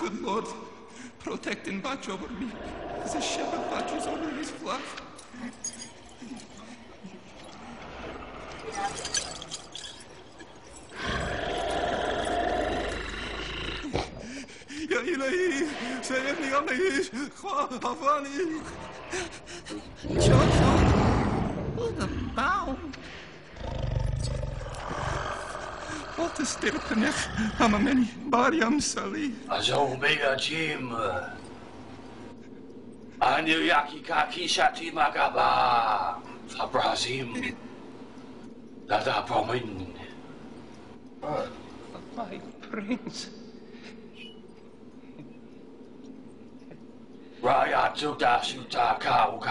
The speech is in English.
good Lord protect and watch over me as a shepherd watches over his flock. يا إلهي سيبني أمي خافاني شوف What a bow. Wat is dit op de Amameni, Bariam Sali. Azo Mega Jim. Eh, Anil Yaki Kaki Shati Magaba. Abrazim. Dada Promin. My prince. Raya Tuta Suta Kau Kawato.